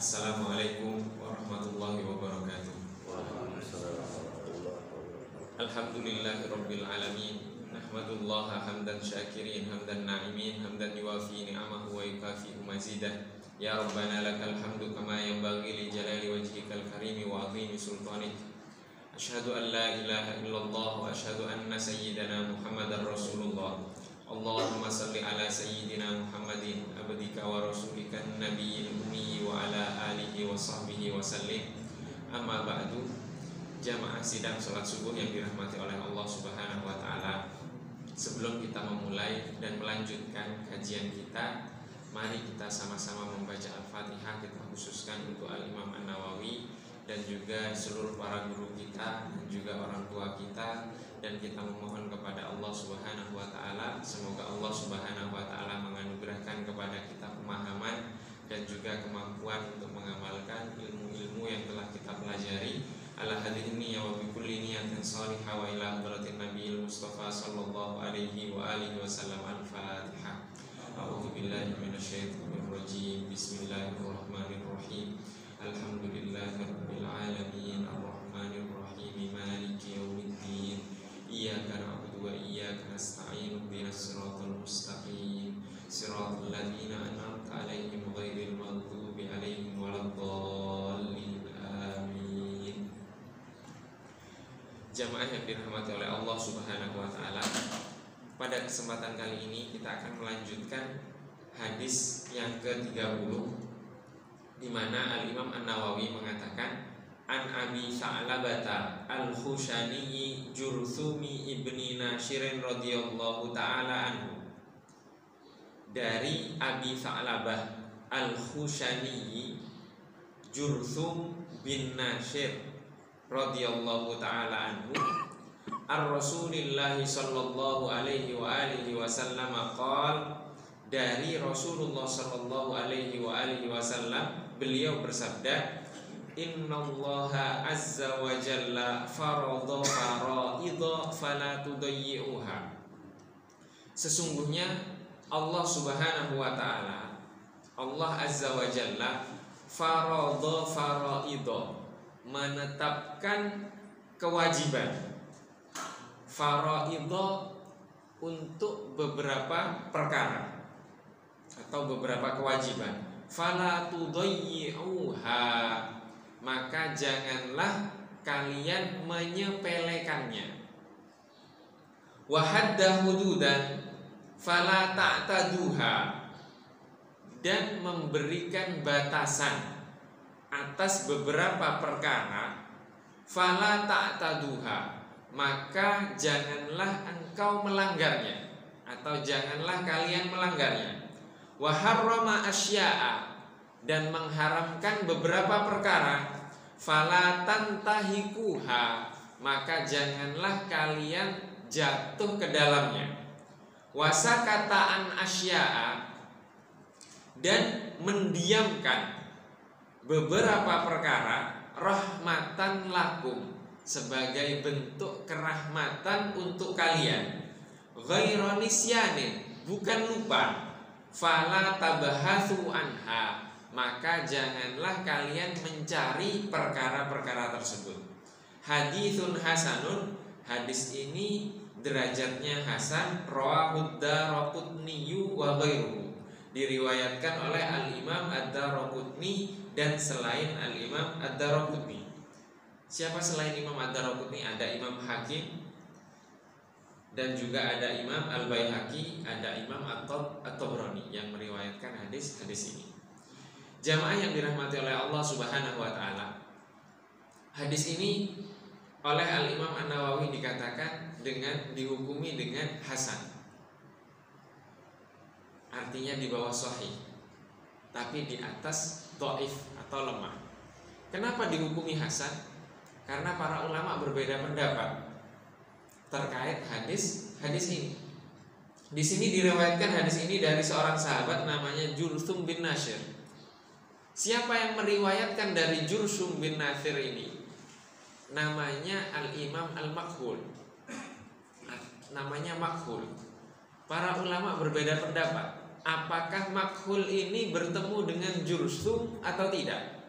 Assalamualaikum warahmatullahi wabarakatuh. Alhamdulillahirabbil alamin. Nahmadullaha hamdan syakirin hamdan na'imin hamdan yuwafi ni'amahu wa yukafi'u mazidah. Ya Rabbana lakal hamdu kama yanbaghi li jalali wajhikal karimi wa 'azimi sultanik. Asyhadu an la ilaha illallah wa asyhadu anna sayyidana Muhammadar Rasulullah. Allahumma salli ala sayyidina Muhammadin abdika wa rasulika nabiyil ummi wa ala alihi wa sahbihi wa sallim. Amma ba'du. Jamaah sidang salat subuh yang dirahmati oleh Allah Subhanahu wa taala. Sebelum kita memulai dan melanjutkan kajian kita, mari kita sama-sama membaca Al-Fatihah kita khususkan untuk Al-Imam An-Nawawi dan juga seluruh para guru kita dan juga orang tua kita dan kita memohon kepada Allah Subhanahu wa taala. Semoga Allah Subhanahu wa taala menganugerahkan kepada kita pemahaman dan juga kemampuan untuk mengamalkan ilmu-ilmu yang telah kita pelajari. Ala hadhihi wa bi kulli niyatin salihah wa ila hadratin nabiyil mustafa sallallahu alaihi wa alihi wasallam al-fatihah a'udzu billahi minasyaitonir rajim. Bismillahirrahmanirrahim. Alhamdulillahi rabbil alamin. Arrahmanir rahim maliki yaumiddin iyyaka na'budu wa iyyaka nasta'in ihdinas siratal mustaqim siratal ladzina an'amta 'alaihim ghairil maghdubi 'alaihim waladdallin amin Jamaah yang dirahmati oleh Allah Subhanahu wa taala. Pada kesempatan kali ini kita akan melanjutkan hadis yang ke-30 di mana Al-Imam An-Nawawi mengatakan An Abi Sa'labata Al-Khushani Jurthumi Ibni Nashirin radhiyallahu taala anhu. Dari Abi Sa'labah Al-Khushani Jurthum bin Nashir radhiyallahu taala anhu ar Rasulillah sallallahu alaihi wa alihi wasallam qal dari Rasulullah sallallahu alaihi wa alihi wasallam beliau bersabda innallaha azza wa jalla farada faraidha fala tudayyi'uha. Sesungguhnya Allah subhanahu wa ta'ala Allah azza wa jalla farada faraidha menetapkan kewajiban faraidha untuk beberapa perkara atau beberapa kewajiban. Fala tudayyi'uha maka janganlah kalian menyepelekannya. Wa hadda hududan fala ta'taduha dan memberikan batasan atas beberapa perkara fala ta'taduha maka janganlah engkau melanggarnya atau janganlah kalian melanggarnya. Wa harrama dan mengharamkan beberapa perkara fala tantahikuha maka janganlah kalian jatuh ke dalamnya. Wasakataan asya'a dan mendiamkan beberapa perkara rahmatan lakum sebagai bentuk kerahmatan untuk kalian. Ghaironisyanin bukan lupa fala tabahatsu anha maka janganlah kalian mencari perkara-perkara tersebut hadithun hasanun hadis ini derajatnya hasan rawahud daraqutni wa diriwayatkan oleh al-Imam Ad-Darqutni dan selain al-Imam Ad-Darqutni. Siapa selain Imam Ad-Darqutni? Ada Imam Hakim dan juga ada Imam Al-Baihaqi, ada Imam At-Tabrani yang meriwayatkan hadis-hadis ini. Jamaah yang dirahmati oleh Allah Subhanahu wa taala. Hadis ini oleh Al-Imam An-Nawawi dikatakan dengan dihukumi dengan hasan. Artinya di bawah sahih tapi di atas doif atau lemah. Kenapa dihukumi hasan? Karena para ulama berbeda pendapat terkait hadis hadis ini. Di sini diriwayatkan hadis ini dari seorang sahabat namanya Jursum bin Nasir siapa yang meriwayatkan dari Jursum bin Nasir ini namanya Al Imam Al Makhul namanya Makhul para ulama berbeda pendapat apakah makhul ini bertemu dengan jursum atau tidak?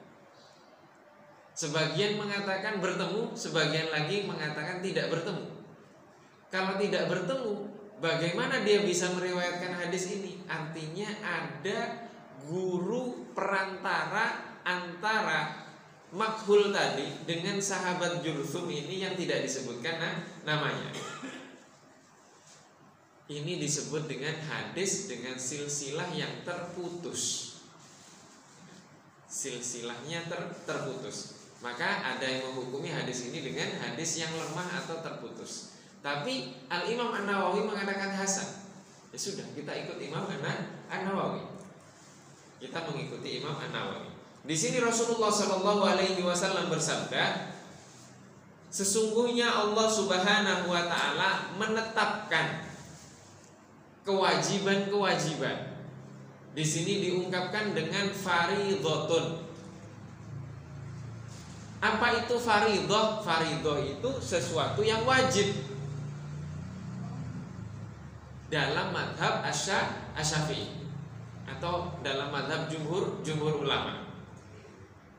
Sebagian mengatakan bertemu, sebagian lagi mengatakan tidak bertemu. Kalau tidak bertemu, bagaimana dia bisa meriwayatkan hadis ini? Artinya ada guru perantara antara makhul tadi dengan sahabat Jursum ini yang tidak disebutkan nah, namanya. Ini disebut dengan hadis dengan silsilah yang terputus. Silsilahnya ter, terputus. Maka ada yang menghukumi hadis ini dengan hadis yang lemah atau terputus. Tapi Al Imam An Nawawi mengatakan hasan. Ya sudah, kita ikut Imam An Nawawi. Kita mengikuti Imam An Nawawi. Di sini Rasulullah Shallallahu Alaihi Wasallam bersabda, sesungguhnya Allah Subhanahu Wa Taala menetapkan kewajiban-kewajiban. Di sini diungkapkan dengan faridotun. Apa itu faridoh? Faridoh itu sesuatu yang wajib dalam madhab asya asyafi atau dalam madhab jumhur jumhur ulama.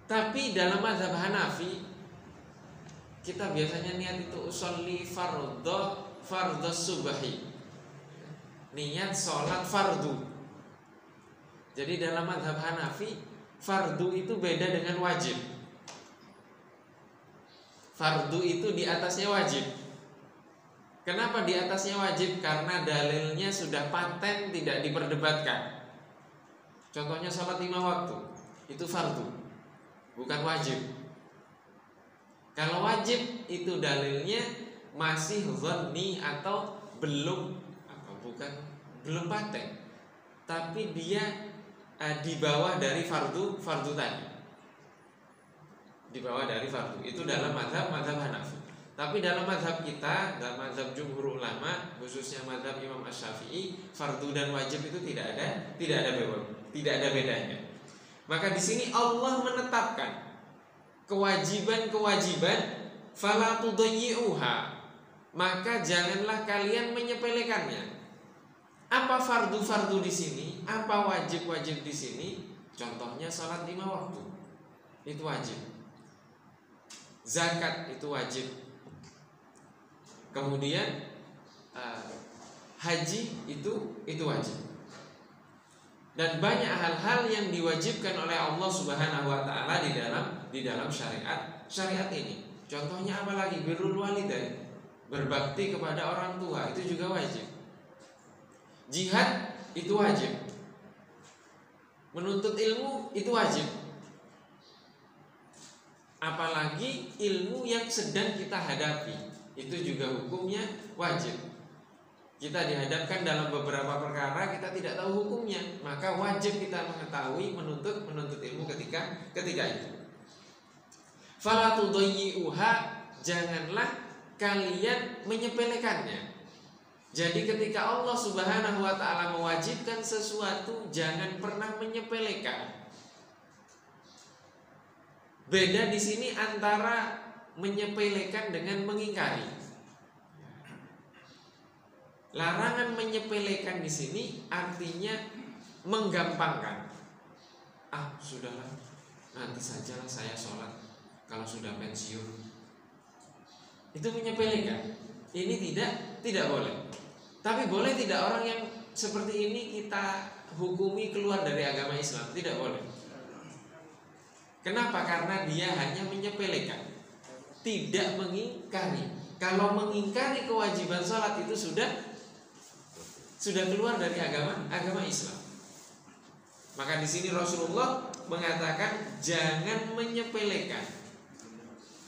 Tapi dalam mazhab Hanafi kita biasanya niat itu usolli fardhu fardhu subahi. Niat sholat fardu. Jadi dalam mazhab Hanafi fardu itu beda dengan wajib. Fardu itu di atasnya wajib. Kenapa di atasnya wajib? Karena dalilnya sudah paten tidak diperdebatkan. Contohnya sholat lima waktu itu fardu bukan wajib. Kalau wajib itu dalilnya masih zonni atau belum apa bukan belum paten, tapi dia uh, di bawah dari fardu fardu tadi. Di bawah dari fardu itu dalam mazhab mazhab Hanafi. Tapi dalam mazhab kita, dalam mazhab jumhur ulama, khususnya mazhab Imam Ash-Syafi'i, fardu dan wajib itu tidak ada, tidak ada beda, tidak ada bedanya. Maka di sini Allah menetapkan kewajiban-kewajiban fala Maka janganlah kalian menyepelekannya. Apa fardu-fardu di sini? Apa wajib-wajib di sini? Contohnya salat lima waktu. Itu wajib. Zakat itu wajib. Kemudian uh, haji itu itu wajib dan banyak hal-hal yang diwajibkan oleh Allah Subhanahu wa taala di dalam di dalam syariat syariat ini. Contohnya apa lagi? Birrul walidain. Berbakti kepada orang tua itu juga wajib. Jihad itu wajib. Menuntut ilmu itu wajib. Apalagi ilmu yang sedang kita hadapi itu juga hukumnya wajib kita dihadapkan dalam beberapa perkara kita tidak tahu hukumnya. Maka wajib kita mengetahui menuntut menuntut ilmu ketika ketika itu. Uha janganlah kalian menyepelekannya. Jadi ketika Allah Subhanahu wa taala mewajibkan sesuatu jangan pernah menyepelekan. Beda di sini antara menyepelekan dengan mengingkari Larangan menyepelekan di sini artinya menggampangkan. Ah, sudahlah, nanti sajalah saya sholat kalau sudah pensiun. Itu menyepelekan. Ini tidak tidak boleh. Tapi boleh tidak orang yang seperti ini kita hukumi keluar dari agama Islam? Tidak boleh. Kenapa? Karena dia hanya menyepelekan, tidak mengingkari. Kalau mengingkari kewajiban sholat itu sudah sudah keluar dari agama agama Islam. Maka di sini Rasulullah mengatakan jangan menyepelekan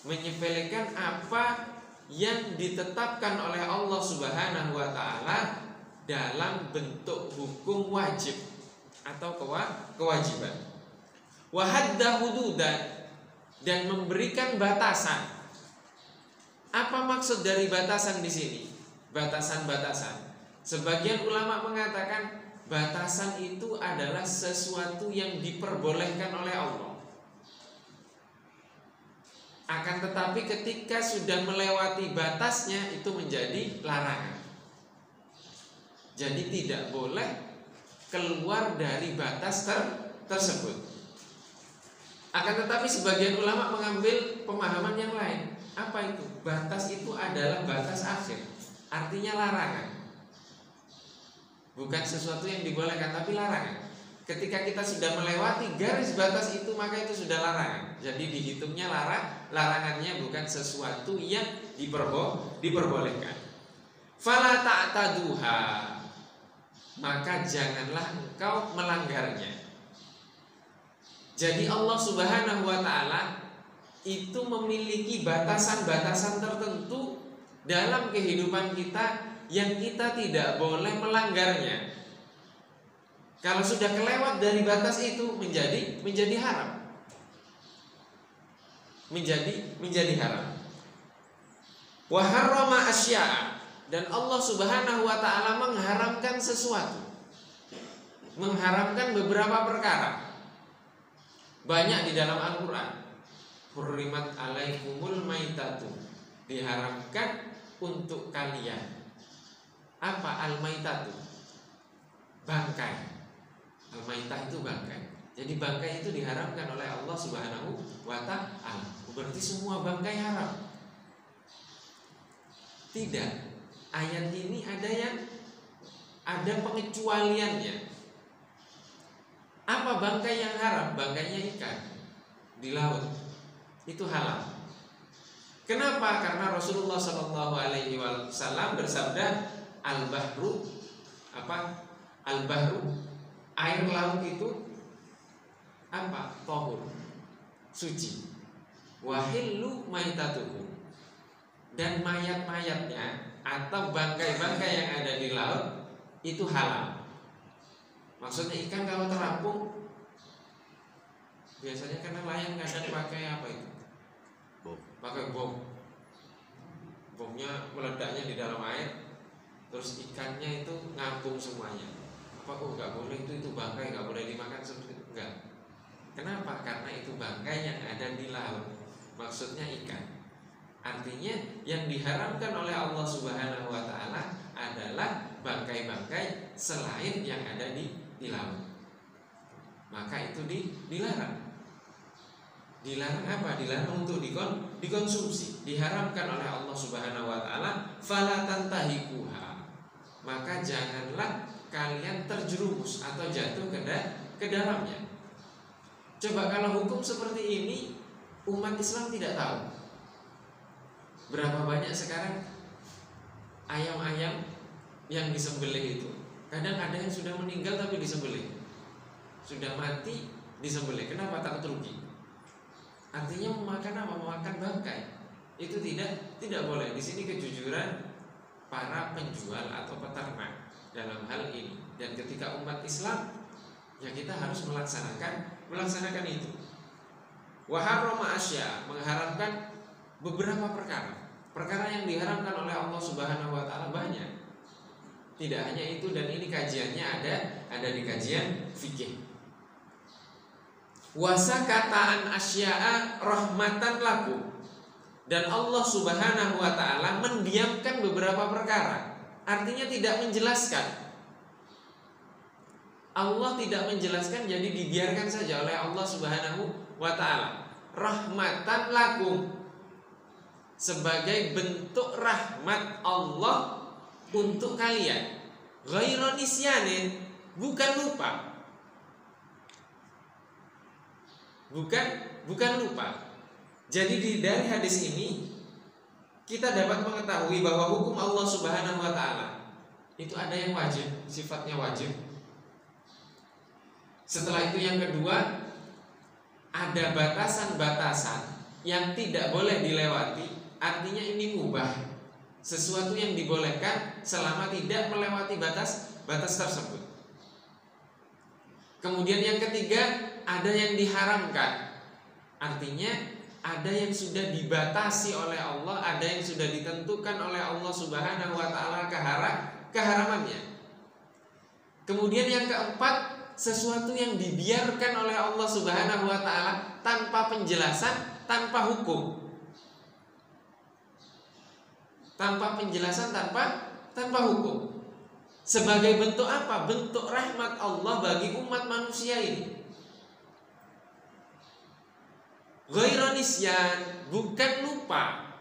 menyepelekan apa yang ditetapkan oleh Allah Subhanahu wa taala dalam bentuk hukum wajib atau kewajiban. Wahadda hududan dan memberikan batasan. Apa maksud dari batasan di sini? Batasan-batasan Sebagian ulama mengatakan batasan itu adalah sesuatu yang diperbolehkan oleh Allah. Akan tetapi ketika sudah melewati batasnya itu menjadi larangan. Jadi tidak boleh keluar dari batas ter tersebut. Akan tetapi sebagian ulama mengambil pemahaman yang lain. Apa itu? Batas itu adalah batas akhir. Artinya larangan. Bukan sesuatu yang dibolehkan tapi larangan. Ketika kita sudah melewati garis batas itu maka itu sudah larangan. Jadi dihitungnya larang, larangannya bukan sesuatu yang diperbo diperbolehkan. Fala ta'taduha. Maka janganlah engkau melanggarnya. Jadi Allah Subhanahu wa taala itu memiliki batasan-batasan tertentu dalam kehidupan kita yang kita tidak boleh melanggarnya. Kalau sudah kelewat dari batas itu menjadi menjadi haram. Menjadi menjadi haram. Wa harrama asya'a dan Allah Subhanahu wa taala mengharamkan sesuatu. Mengharamkan beberapa perkara. Banyak di dalam Al-Qur'an. Hurrimat alaikumul maitatu. Diharamkan untuk kalian apa al-maitatu? Bangkai. Al-maitah itu bangkai. Jadi bangkai itu diharamkan oleh Allah Subhanahu wa taala. Berarti semua bangkai haram. Tidak. Ayat ini ada yang ada pengecualiannya. Apa bangkai yang haram? Bangkainya ikan di laut. Itu halal. Kenapa? Karena Rasulullah Wasallam bersabda, al bahru apa? Al bahru air laut itu apa? Tohur suci. Wahillu maitatuhu. Dan mayat-mayatnya atau bangkai-bangkai yang ada di laut itu halal. Maksudnya ikan kalau terapung biasanya karena nelayan kadang pakai apa itu? Bom. Pakai bom. Bomnya meledaknya di dalam air terus ikannya itu ngapung semuanya. Apa oh nggak boleh itu itu bangkai nggak boleh dimakan seperti enggak kenapa? Karena itu bangkai yang ada di laut. Maksudnya ikan. Artinya yang diharamkan oleh Allah Subhanahu Wa Taala adalah bangkai-bangkai selain yang ada di di laut. Maka itu di, dilarang. Dilarang apa? Dilarang untuk dikon, dikonsumsi. Diharamkan oleh Allah Subhanahu Wa Taala fala tantahikuha maka janganlah kalian terjerumus atau jatuh ke, da ke dalamnya. Coba kalau hukum seperti ini umat Islam tidak tahu. Berapa banyak sekarang ayam-ayam yang disembelih itu? Kadang ada yang sudah meninggal tapi disembelih. Sudah mati disembelih. Kenapa tak rugi? Artinya memakan apa? Memakan bangkai. Itu tidak tidak boleh. Di sini kejujuran para penjual atau peternak dalam hal ini. Dan ketika umat Islam ya kita harus melaksanakan melaksanakan itu. Waharoma asya mengharapkan beberapa perkara. Perkara yang diharamkan oleh Allah Subhanahu wa taala banyak. Tidak hanya itu dan ini kajiannya ada ada di kajian fikih. Wasa kataan asya'a rahmatan laku dan Allah Subhanahu wa taala mendiamkan beberapa perkara. Artinya tidak menjelaskan. Allah tidak menjelaskan jadi dibiarkan saja oleh Allah Subhanahu wa taala. Rahmatan lakum sebagai bentuk rahmat Allah untuk kalian. Ghaironisyanin bukan lupa. Bukan bukan lupa. Jadi di dari hadis ini kita dapat mengetahui bahwa hukum Allah Subhanahu wa taala itu ada yang wajib, sifatnya wajib. Setelah itu yang kedua ada batasan-batasan yang tidak boleh dilewati, artinya ini mubah. Sesuatu yang dibolehkan selama tidak melewati batas batas tersebut. Kemudian yang ketiga ada yang diharamkan. Artinya ada yang sudah dibatasi oleh Allah, ada yang sudah ditentukan oleh Allah Subhanahu wa taala keharam, keharamannya. Kemudian yang keempat, sesuatu yang dibiarkan oleh Allah Subhanahu wa taala tanpa penjelasan, tanpa hukum. Tanpa penjelasan, tanpa tanpa hukum. Sebagai bentuk apa? Bentuk rahmat Allah bagi umat manusia ini. Ghaironisyan bukan lupa.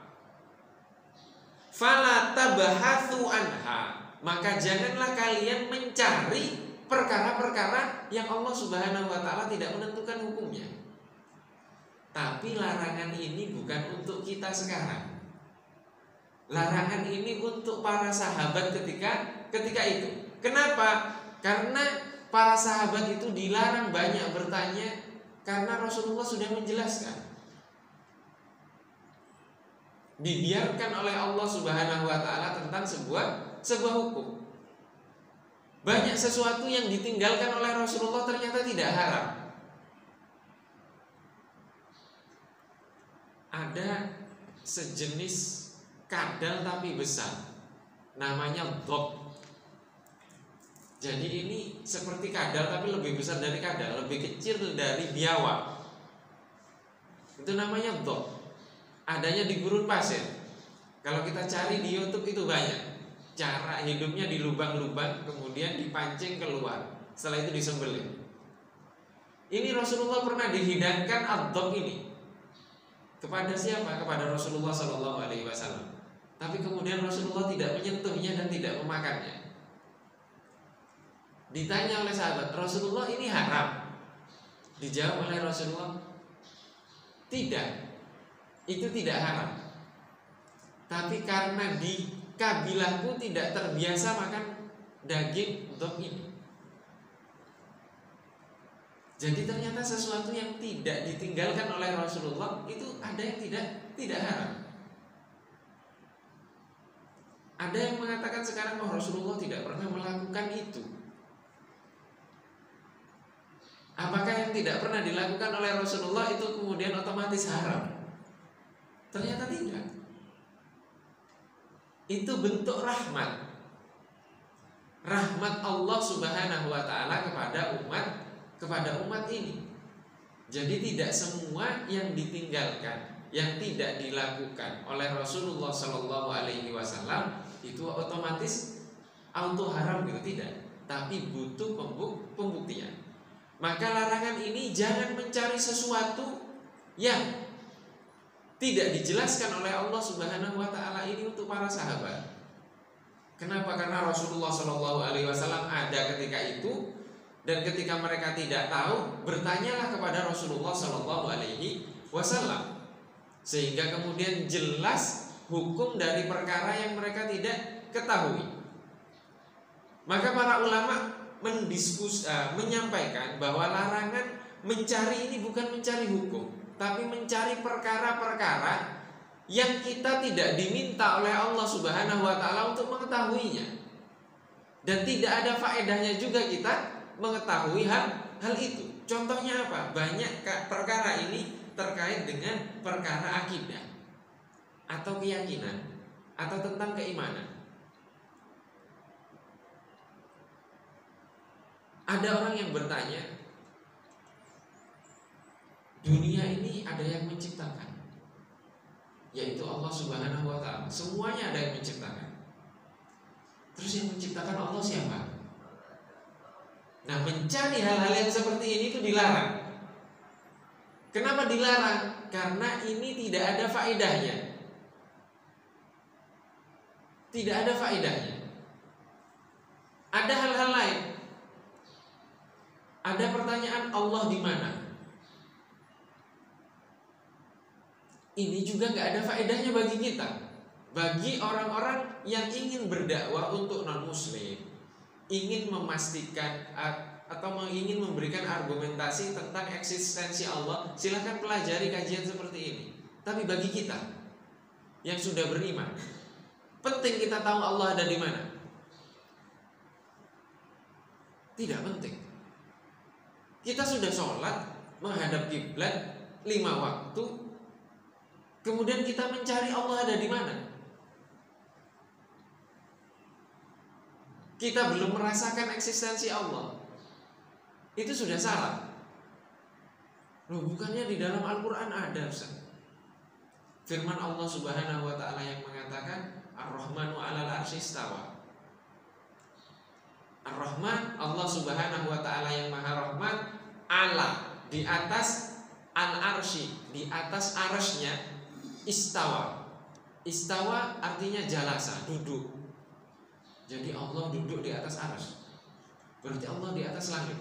Fala tabahathu anha. Maka janganlah kalian mencari perkara-perkara yang Allah Subhanahu wa taala tidak menentukan hukumnya. Tapi larangan ini bukan untuk kita sekarang. Larangan ini untuk para sahabat ketika ketika itu. Kenapa? Karena para sahabat itu dilarang banyak bertanya karena Rasulullah sudah menjelaskan. Dibiarkan oleh Allah Subhanahu wa taala tentang sebuah sebuah hukum. Banyak sesuatu yang ditinggalkan oleh Rasulullah ternyata tidak haram. Ada sejenis kadal tapi besar. Namanya dop jadi ini seperti kadal tapi lebih besar dari kadal, lebih kecil dari biawak. Itu namanya dok. Adanya di gurun pasir. Kalau kita cari di YouTube itu banyak. Cara hidupnya di lubang-lubang kemudian dipancing keluar. Setelah itu disembelih. Ini Rasulullah pernah dihidangkan adab ini kepada siapa? Kepada Rasulullah Shallallahu Alaihi Wasallam. Tapi kemudian Rasulullah tidak menyentuhnya dan tidak memakannya. Ditanya oleh sahabat, Rasulullah ini haram. Dijawab oleh Rasulullah, tidak. Itu tidak haram. Tapi karena di kabilahku tidak terbiasa makan daging untuk ini. Jadi ternyata sesuatu yang tidak ditinggalkan oleh Rasulullah itu ada yang tidak tidak haram. Ada yang mengatakan sekarang bahwa Rasulullah tidak pernah melakukan itu. Apakah yang tidak pernah dilakukan oleh Rasulullah itu kemudian otomatis haram? Ternyata tidak. Itu bentuk rahmat. Rahmat Allah Subhanahu wa taala kepada umat kepada umat ini. Jadi tidak semua yang ditinggalkan, yang tidak dilakukan oleh Rasulullah Shallallahu alaihi wasallam itu otomatis auto haram gitu tidak, tapi butuh pembuktian. Maka larangan ini jangan mencari sesuatu yang tidak dijelaskan oleh Allah Subhanahu wa taala ini untuk para sahabat. Kenapa? Karena Rasulullah Shallallahu alaihi wasallam ada ketika itu dan ketika mereka tidak tahu, bertanyalah kepada Rasulullah Shallallahu alaihi wasallam. Sehingga kemudian jelas hukum dari perkara yang mereka tidak ketahui. Maka para ulama mendiskus uh, menyampaikan bahwa larangan mencari ini bukan mencari hukum, tapi mencari perkara-perkara yang kita tidak diminta oleh Allah Subhanahu wa taala untuk mengetahuinya. Dan tidak ada faedahnya juga kita mengetahui hal hal itu. Contohnya apa? Banyak perkara ini terkait dengan perkara akidah atau keyakinan atau tentang keimanan. Ada orang yang bertanya, dunia ini ada yang menciptakan, yaitu Allah Subhanahu wa Ta'ala. Semuanya ada yang menciptakan. Terus yang menciptakan Allah siapa? Nah, mencari hal-hal yang seperti ini itu dilarang. Kenapa dilarang? Karena ini tidak ada faedahnya. Tidak ada faedahnya. Ada hal-hal lain ada pertanyaan Allah di mana? Ini juga nggak ada faedahnya bagi kita. Bagi orang-orang yang ingin berdakwah untuk non muslim, ingin memastikan atau ingin memberikan argumentasi tentang eksistensi Allah, silahkan pelajari kajian seperti ini. Tapi bagi kita yang sudah beriman, penting kita tahu Allah ada di mana. Tidak penting. Kita sudah sholat menghadap kiblat lima waktu, kemudian kita mencari Allah ada di mana. Kita belum merasakan eksistensi Allah. Itu sudah salah. Loh, bukannya di dalam Al-Quran ada Ustaz. Firman Allah Subhanahu wa taala yang mengatakan Ar-Rahmanu 'alal arsy istawa. Ar-Rahman Allah Subhanahu wa taala yang Maha Rahman ala di atas al-arsy, di atas arasnya istawa. Istawa artinya jalasa, duduk. Jadi Allah duduk di atas aras. Berarti Allah di atas langit.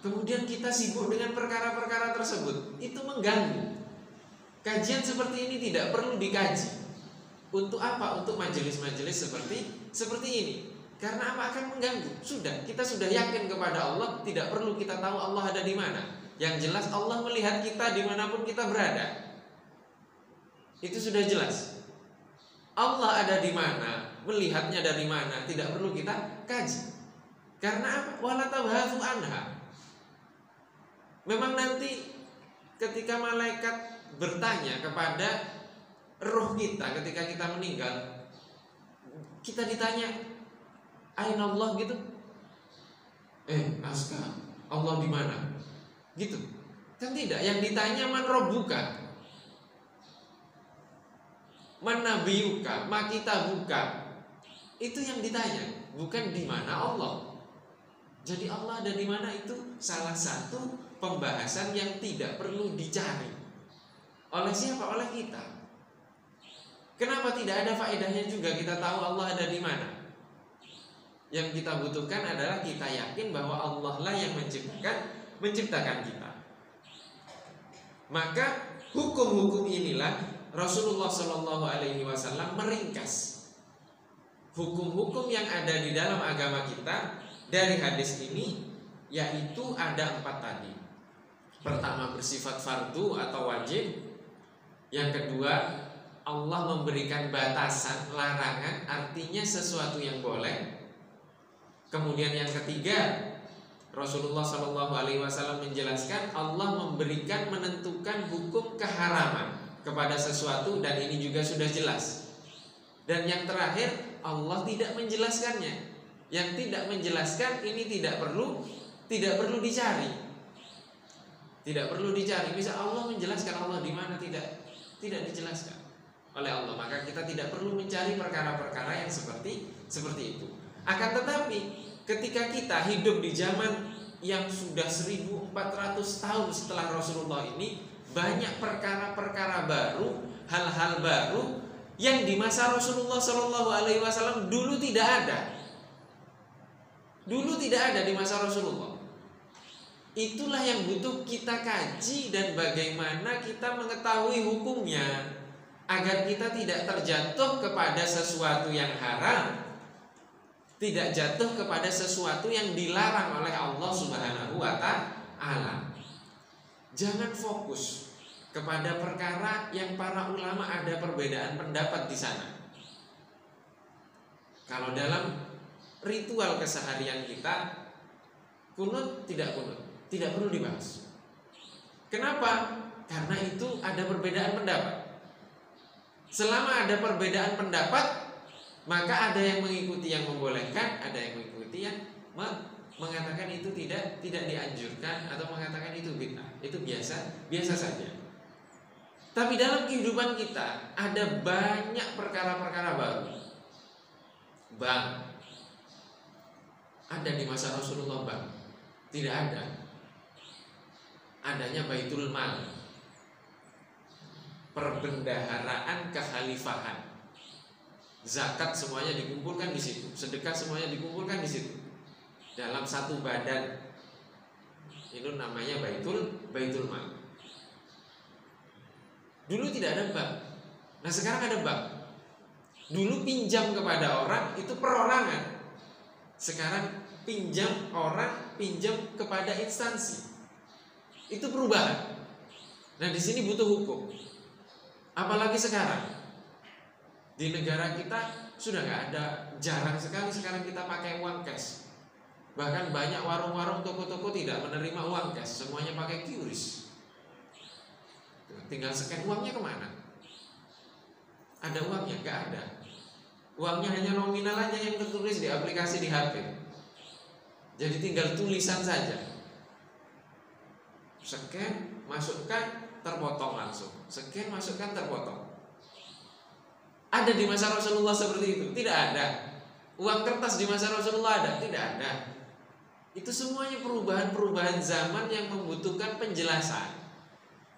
Kemudian kita sibuk dengan perkara-perkara tersebut, itu mengganggu. Kajian seperti ini tidak perlu dikaji. Untuk apa? Untuk majelis-majelis seperti seperti ini. Karena apa akan mengganggu? Sudah, kita sudah yakin kepada Allah, tidak perlu kita tahu Allah ada di mana. Yang jelas Allah melihat kita di mana pun kita berada. Itu sudah jelas. Allah ada di mana, melihatnya dari mana, tidak perlu kita kaji. Karena apa? Wala anha. Memang nanti ketika malaikat bertanya kepada roh kita ketika kita meninggal, kita ditanya Aina Allah gitu. Eh, Aska, Allah di mana? Gitu. Kan tidak, yang ditanya man robbuka. Man nabiyuka, ma kita buka. Itu yang ditanya, bukan di mana Allah. Jadi Allah ada di mana itu salah satu pembahasan yang tidak perlu dicari. Oleh siapa? Oleh kita. Kenapa tidak ada faedahnya juga kita tahu Allah ada di mana? Yang kita butuhkan adalah kita yakin bahwa Allah lah yang menciptakan menciptakan kita. Maka hukum-hukum inilah Rasulullah Shallallahu Alaihi Wasallam meringkas hukum-hukum yang ada di dalam agama kita dari hadis ini yaitu ada empat tadi. Pertama bersifat fardu atau wajib. Yang kedua Allah memberikan batasan larangan artinya sesuatu yang boleh Kemudian yang ketiga, Rasulullah Shallallahu Alaihi Wasallam menjelaskan Allah memberikan menentukan hukum keharaman kepada sesuatu dan ini juga sudah jelas. Dan yang terakhir Allah tidak menjelaskannya. Yang tidak menjelaskan ini tidak perlu tidak perlu dicari. Tidak perlu dicari. Bisa Allah menjelaskan Allah di mana tidak tidak dijelaskan oleh Allah. Maka kita tidak perlu mencari perkara-perkara yang seperti seperti itu. Akan tetapi ketika kita hidup di zaman yang sudah 1400 tahun setelah Rasulullah ini banyak perkara-perkara baru, hal-hal baru yang di masa Rasulullah Shallallahu Alaihi Wasallam dulu tidak ada. Dulu tidak ada di masa Rasulullah. Itulah yang butuh kita kaji dan bagaimana kita mengetahui hukumnya agar kita tidak terjatuh kepada sesuatu yang haram tidak jatuh kepada sesuatu yang dilarang oleh Allah Subhanahu wa taala. Jangan fokus kepada perkara yang para ulama ada perbedaan pendapat di sana. Kalau dalam ritual keseharian kita kunut tidak kunut, tidak perlu dibahas. Kenapa? Karena itu ada perbedaan pendapat. Selama ada perbedaan pendapat, maka ada yang mengikuti yang membolehkan, ada yang mengikuti yang mengatakan itu tidak tidak dianjurkan atau mengatakan itu bid'ah. Itu biasa, biasa saja. Tapi dalam kehidupan kita ada banyak perkara-perkara baru. Bang, ada di masa Rasulullah bang? Tidak ada. Adanya Baitul Mal. Perbendaharaan kekhalifahan zakat semuanya dikumpulkan di situ, sedekah semuanya dikumpulkan di situ. Dalam satu badan. Itu namanya Baitul Baitul Mal. Dulu tidak ada bank. Nah, sekarang ada bank. Dulu pinjam kepada orang itu perorangan. Sekarang pinjam orang, pinjam kepada instansi. Itu perubahan. Nah, di sini butuh hukum. Apalagi sekarang di negara kita sudah nggak ada, jarang sekali sekarang kita pakai uang cash. Bahkan banyak warung-warung toko-toko tidak menerima uang cash, semuanya pakai QRIS. Tinggal scan uangnya ke mana? Ada uangnya? Nggak ada. Uangnya hanya nominal aja yang tertulis di aplikasi di HP. Jadi tinggal tulisan saja. Scan, masukkan, terpotong langsung. Scan, masukkan, terpotong. Ada di masa Rasulullah seperti itu? Tidak ada. Uang kertas di masa Rasulullah ada? Tidak ada. Itu semuanya perubahan-perubahan zaman yang membutuhkan penjelasan.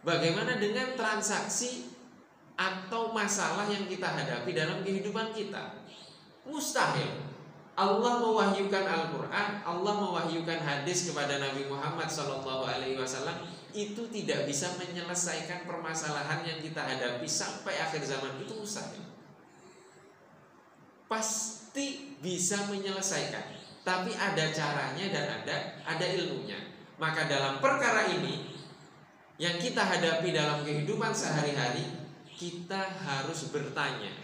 Bagaimana dengan transaksi atau masalah yang kita hadapi dalam kehidupan kita? Mustahil. Allah mewahyukan Al-Quran, Allah mewahyukan hadis kepada Nabi Muhammad SAW itu tidak bisa menyelesaikan permasalahan yang kita hadapi sampai akhir zaman itu mustahil. Pasti bisa menyelesaikan, tapi ada caranya dan ada ada ilmunya. Maka dalam perkara ini yang kita hadapi dalam kehidupan sehari-hari, kita harus bertanya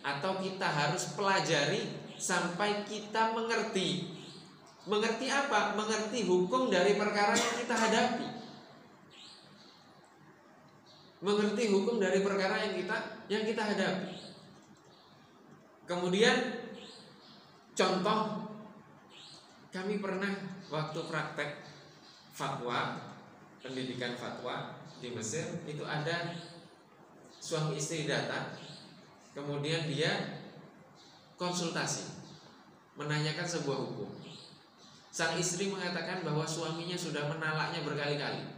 atau kita harus pelajari sampai kita mengerti. Mengerti apa? Mengerti hukum dari perkara yang kita hadapi. Mengerti hukum dari perkara yang kita yang kita hadapi. Kemudian contoh kami pernah waktu praktek fatwa pendidikan fatwa di Mesir itu ada suami istri datang kemudian dia konsultasi menanyakan sebuah hukum. Sang istri mengatakan bahwa suaminya sudah menalaknya berkali-kali.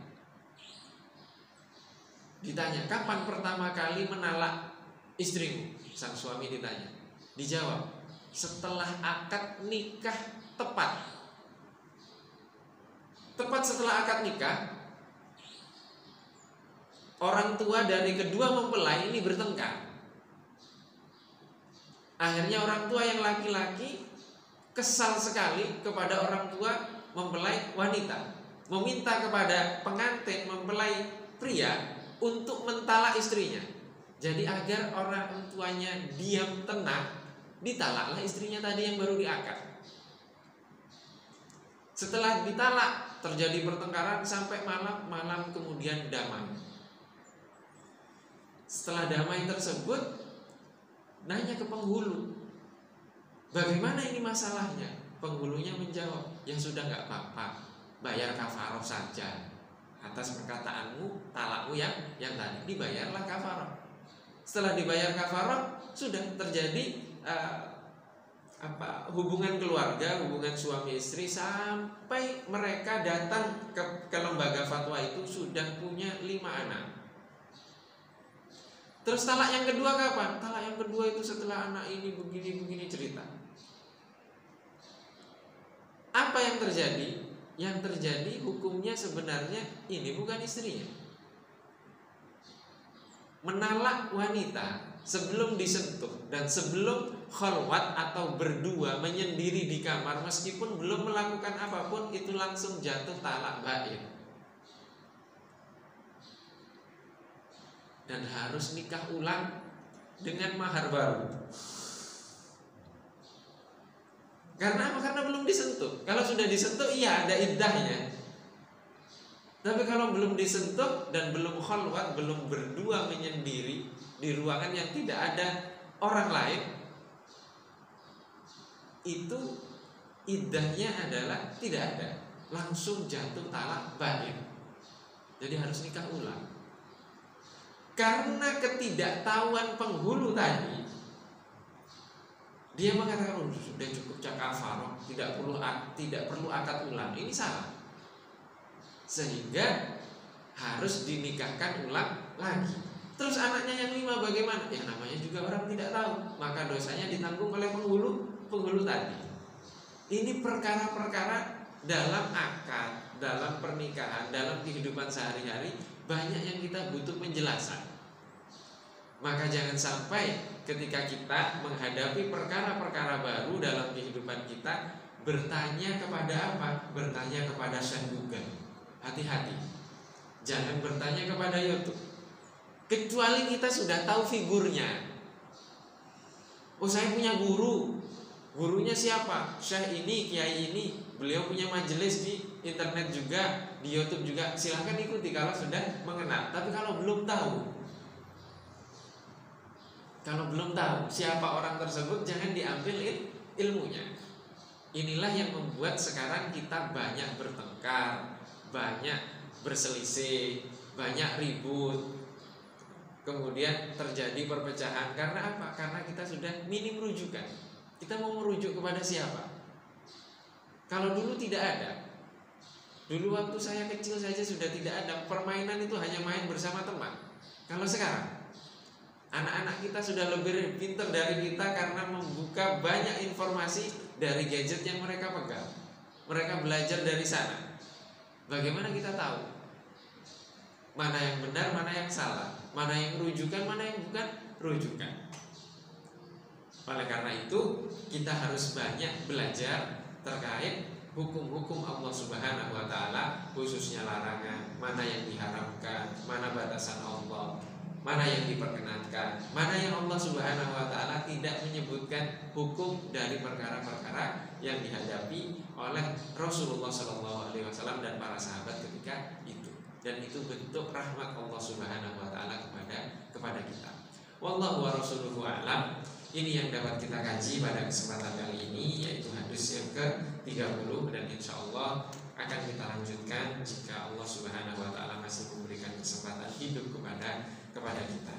Ditanya, kapan pertama kali menalak istrimu? Sang suami ditanya. Dijawab, setelah akad nikah tepat. Tepat setelah akad nikah, orang tua dari kedua mempelai ini bertengkar. Akhirnya orang tua yang laki-laki kesal sekali kepada orang tua mempelai wanita, meminta kepada pengantin mempelai pria untuk mentalak istrinya. Jadi agar orang tuanya diam tenang, ditalaklah istrinya tadi yang baru diakad. Setelah ditalak terjadi pertengkaran sampai malam, malam kemudian damai. Setelah damai tersebut nanya ke penghulu bagaimana ini masalahnya penghulunya menjawab ya sudah nggak apa-apa bayar kafaroh saja atas perkataanmu talakmu yang yang tadi dibayarlah kafaroh setelah dibayar kafaroh sudah terjadi uh, apa hubungan keluarga hubungan suami istri sampai mereka datang ke, ke lembaga fatwa itu sudah punya lima anak Terus talak yang kedua kapan? Talak yang kedua itu setelah anak ini begini-begini cerita. Apa yang terjadi? Yang terjadi hukumnya sebenarnya ini bukan istrinya. Menalak wanita sebelum disentuh dan sebelum khalwat atau berdua menyendiri di kamar meskipun belum melakukan apa pun itu langsung jatuh talak baik. dan harus nikah ulang dengan mahar baru. Karena apa? Karena belum disentuh. Kalau sudah disentuh, iya ada iddahnya. Tapi kalau belum disentuh dan belum khalwat, belum berdua menyendiri di ruangan yang tidak ada orang lain, itu iddahnya adalah tidak ada, langsung jatuh talak baik. Jadi harus nikah ulang. Karena ketidaktahuan penghulu tadi Dia mengatakan oh, sudah cukup cakap faroh Tidak perlu tidak perlu akad ulang Ini salah Sehingga harus dinikahkan ulang lagi Terus anaknya yang lima bagaimana? Ya namanya juga orang tidak tahu Maka dosanya ditanggung oleh penghulu Penghulu tadi Ini perkara-perkara dalam akad Dalam pernikahan Dalam kehidupan sehari-hari banyak yang kita butuh penjelasan. Maka jangan sampai ketika kita menghadapi perkara-perkara baru dalam kehidupan kita bertanya kepada apa? Bertanya kepada Syekh Google. Hati-hati. Jangan bertanya kepada YouTube. Kecuali kita sudah tahu figurnya. Oh, saya punya guru. Gurunya siapa? Syekh ini, kiai ini. Beliau punya majelis di internet juga di YouTube juga silahkan ikuti kalau sudah mengenal. Tapi kalau belum tahu, kalau belum tahu siapa orang tersebut, jangan diambil il ilmunya. Inilah yang membuat sekarang kita banyak bertengkar, banyak berselisih, banyak ribut. Kemudian terjadi perpecahan karena apa? Karena kita sudah minim rujukan. Kita mau merujuk kepada siapa? Kalau dulu tidak ada. Dulu waktu saya kecil saja sudah tidak ada permainan itu hanya main bersama teman. Kalau sekarang anak-anak kita sudah lebih pintar dari kita karena membuka banyak informasi dari gadget yang mereka pegang. Mereka belajar dari sana. Bagaimana kita tahu mana yang benar, mana yang salah, mana yang rujukan, mana yang bukan rujukan. Oleh karena itu, kita harus banyak belajar terkait hukum-hukum Allah Subhanahu wa taala, khususnya larangan, mana yang diharamkan, mana batasan Allah, mana yang diperkenankan, mana yang Allah Subhanahu wa taala tidak menyebutkan hukum dari perkara-perkara yang dihadapi oleh Rasulullah Shallallahu alaihi wasallam dan para sahabat ketika itu dan itu bentuk rahmat Allah Subhanahu wa taala kepada kepada kita. Wallahu wa rasuluhu alam. Ini yang dapat kita kaji pada kesempatan kali ini yaitu hadis yang ke-30 dan insya Allah akan kita lanjutkan jika Allah Subhanahu wa taala masih memberikan kesempatan hidup kepada kepada kita.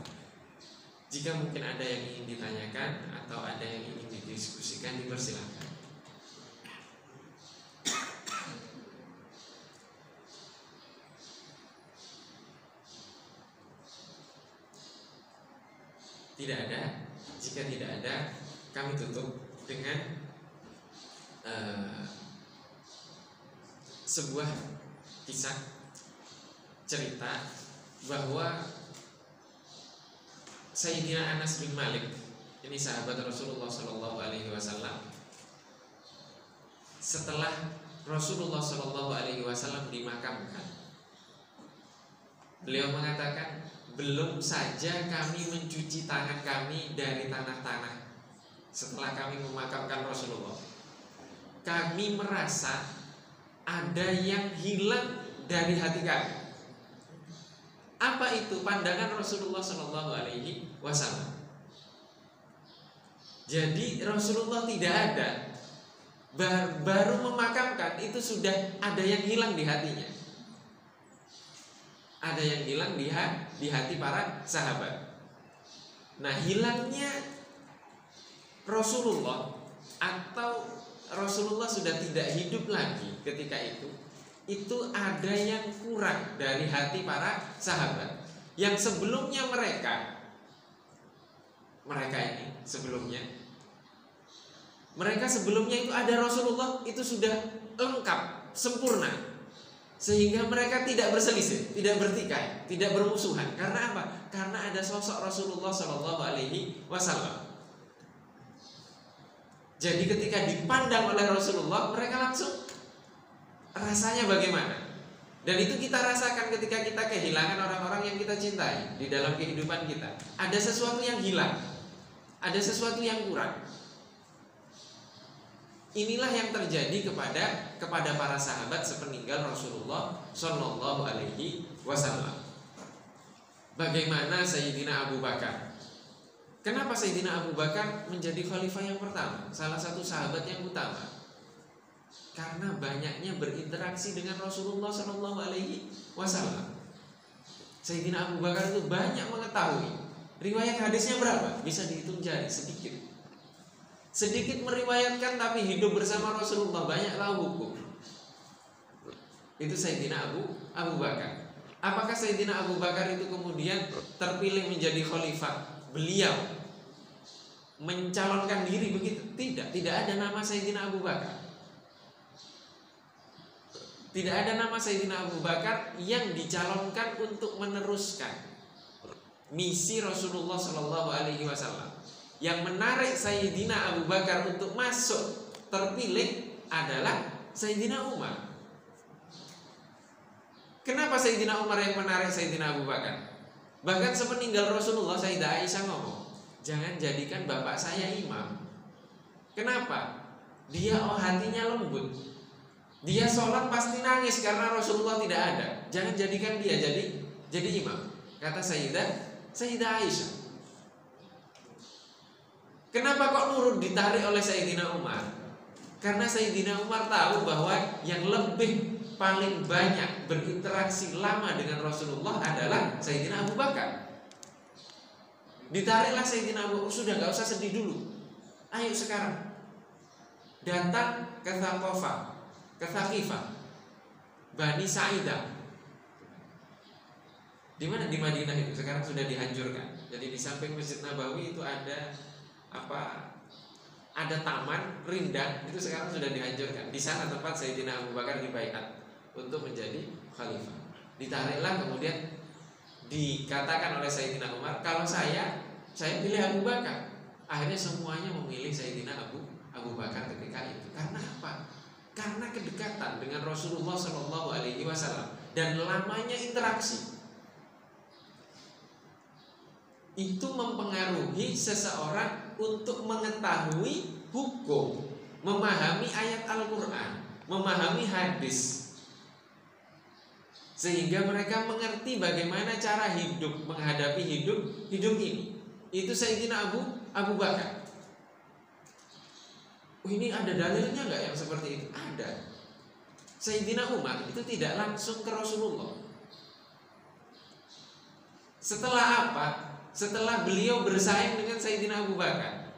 Jika mungkin ada yang ingin ditanyakan atau ada yang ingin didiskusikan dipersilakan. Tidak ada. Jika tidak ada, kami tutup dengan uh, sebuah kisah cerita bahwa Sayyidina Anas bin Malik ini sahabat Rasulullah Shallallahu Alaihi Wasallam setelah Rasulullah Shallallahu Alaihi Wasallam dimakamkan beliau mengatakan belum saja kami mencuci tangan kami dari tanah-tanah setelah kami memakamkan Rasulullah. Kami merasa ada yang hilang dari hati kami. Apa itu pandangan Rasulullah Shallallahu Alaihi Wasallam? Jadi Rasulullah tidak ada baru memakamkan itu sudah ada yang hilang di hatinya ada yang hilang di hati, di hati para sahabat. Nah, hilangnya Rasulullah atau Rasulullah sudah tidak hidup lagi ketika itu, itu ada yang kurang dari hati para sahabat. Yang sebelumnya mereka mereka ini sebelumnya mereka sebelumnya itu ada Rasulullah itu sudah lengkap, sempurna sehingga mereka tidak berselisih, tidak bertikai, tidak bermusuhan. Karena apa? Karena ada sosok Rasulullah Shallallahu Alaihi Wasallam. Jadi ketika dipandang oleh Rasulullah, mereka langsung rasanya bagaimana? Dan itu kita rasakan ketika kita kehilangan orang-orang yang kita cintai di dalam kehidupan kita. Ada sesuatu yang hilang, ada sesuatu yang kurang. Inilah yang terjadi kepada kepada para sahabat sepeninggal Rasulullah Shallallahu Alaihi Wasallam. Bagaimana Sayyidina Abu Bakar? Kenapa Sayyidina Abu Bakar menjadi khalifah yang pertama? Salah satu sahabat yang utama. Karena banyaknya berinteraksi dengan Rasulullah Shallallahu Alaihi Wasallam. Sayyidina Abu Bakar itu banyak mengetahui. Riwayat hadisnya berapa? Bisa dihitung jari sedikit sedikit meriwayatkan tapi hidup bersama Rasulullah banyak tahu hukum. Itu Sayyidina Abu Abu Bakar. Apakah Sayyidina Abu Bakar itu kemudian terpilih menjadi khalifah? Beliau mencalonkan diri begitu? Tidak, tidak ada nama Sayyidina Abu Bakar. Tidak ada nama Sayyidina Abu Bakar yang dicalonkan untuk meneruskan misi Rasulullah Shallallahu Alaihi Wasallam yang menarik Sayyidina Abu Bakar untuk masuk terpilih adalah Sayyidina Umar. Kenapa Sayyidina Umar yang menarik Sayyidina Abu Bakar? Bahkan sepeninggal Rasulullah Sayyidah Aisyah ngomong, jangan jadikan bapak saya imam. Kenapa? Dia oh hatinya lembut. Dia sholat pasti nangis karena Rasulullah tidak ada. Jangan jadikan dia jadi jadi imam. Kata Sayyidah Sayyidah Aisyah. Kenapa kok nurut ditarik oleh Sayyidina Umar? Karena Sayyidina Umar tahu bahwa yang lebih paling banyak berinteraksi lama dengan Rasulullah adalah Sayyidina Abu Bakar. Ditariklah Sayyidina Abu Bakar, sudah nggak usah sedih dulu. Ayo sekarang datang ke Thaqafah, ke Thaqifah, Bani Sa'idah. Di mana di Madinah itu sekarang sudah dihancurkan. Jadi di samping Masjid Nabawi itu ada apa? Ada taman rindang itu sekarang sudah dihancurkan. Di sana tempat Sayyidina Abu Bakar dibaiat untuk menjadi khalifah. Ditariklah kemudian dikatakan oleh Sayyidina Umar, kalau saya saya pilih Abu Bakar. Akhirnya semuanya memilih Sayyidina Abu Abu Bakar ketika itu. Karena apa? Karena kedekatan dengan Rasulullah Shallallahu Alaihi Wasallam dan lamanya interaksi itu mempengaruhi seseorang untuk mengetahui hukum, memahami ayat Al-Quran, memahami hadis, sehingga mereka mengerti bagaimana cara hidup menghadapi hidup hidup ini. Itu Sayyidina Abu Abu Bakar. Oh, ini ada dalilnya nggak yang seperti itu? Ada. Sayyidina Umar itu tidak langsung ke Rasulullah. Setelah apa? Setelah beliau bersaing dengan Sayyidina Abu Bakar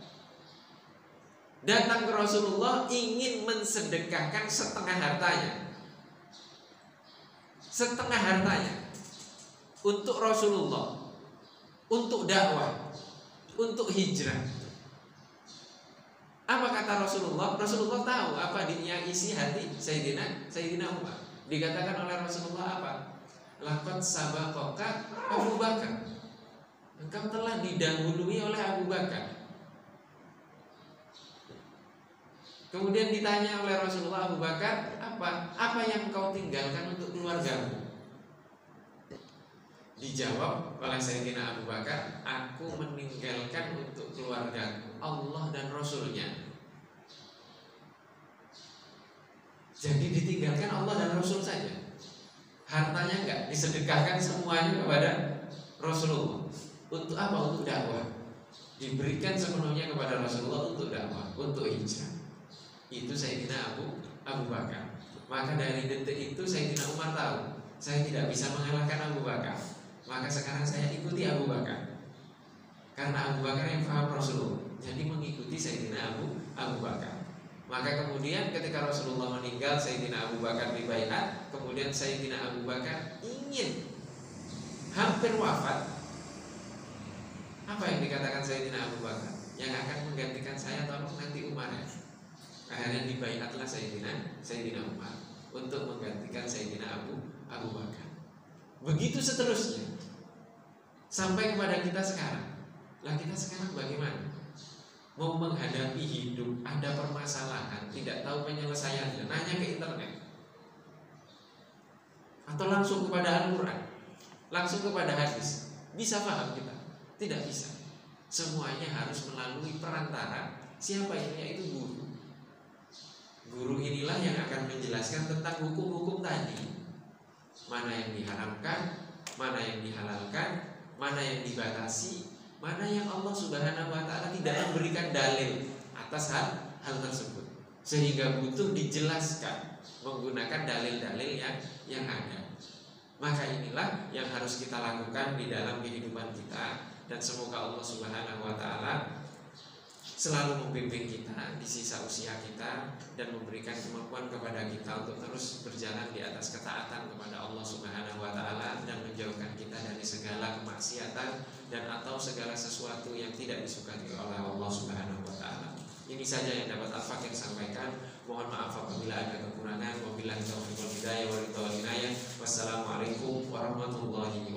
datang ke Rasulullah ingin mensedekahkan setengah hartanya setengah hartanya untuk Rasulullah untuk dakwah untuk hijrah apa kata Rasulullah? Rasulullah tahu apa yang isi hati Sayyidina Sayyidina Umar. Dikatakan oleh Rasulullah apa? Lakukan sabakoka Abu Bakar. Engkau telah didahului oleh Abu Bakar. Kemudian ditanya oleh Rasulullah Abu Bakar, apa apa yang kau tinggalkan untuk keluargamu? Dijawab oleh Sayyidina Abu Bakar, aku meninggalkan untuk keluargaku Allah dan Rasulnya. Jadi ditinggalkan Allah dan Rasul saja. Hartanya enggak disedekahkan semuanya kepada Rasulullah. Untuk apa? Untuk dakwah. Diberikan sepenuhnya kepada Rasulullah untuk dakwah, untuk hijrah. Itu Sayyidina Abu Abu Bakar. Maka dari detik itu Sayyidina Umar tahu saya tidak bisa mengalahkan Abu Bakar. Maka sekarang saya ikuti Abu Bakar. Karena Abu Bakar yang paham Rasulullah. Jadi mengikuti Sayyidina Abu Abu Bakar. Maka kemudian ketika Rasulullah meninggal Sayyidina Abu Bakar dibaiat Kemudian Sayyidina Abu Bakar ingin Hampir wafat apa yang dikatakan Sayyidina Abu Bakar? Yang akan menggantikan saya tolong nanti Umar ya. Akhirnya dibaiatlah Sayyidina Sayyidina Umar untuk menggantikan Sayyidina Abu Abu Bakar. Begitu seterusnya sampai kepada kita sekarang. Lah kita sekarang bagaimana? Mau menghadapi hidup ada permasalahan tidak tahu penyelesaiannya nanya ke internet atau langsung kepada Al-Quran langsung kepada hadis bisa paham kita tidak bisa. Semuanya harus melalui perantara siapa ini yaitu guru. Guru inilah yang akan menjelaskan tentang hukum-hukum tadi. Mana yang diharamkan, mana yang dihalalkan, mana yang dibatasi, mana yang Allah Subhanahu wa taala tidak memberikan dalil atas hal hal tersebut. Sehingga butuh dijelaskan menggunakan dalil-dalil yang yang ada. Maka inilah yang harus kita lakukan di dalam kehidupan kita dan semoga Allah Subhanahu wa taala selalu membimbing kita di sisa usia kita dan memberikan kemampuan kepada kita untuk terus berjalan di atas ketaatan kepada Allah Subhanahu wa taala dan menjauhkan kita dari segala kemaksiatan dan atau segala sesuatu yang tidak disukai oleh Allah Subhanahu wa taala. Ini saja yang dapat Al-Fakir sampaikan. Mohon maaf apabila ada kekurangan. Wabillahi taufiq wal hidayah wa Wassalamualaikum warahmatullahi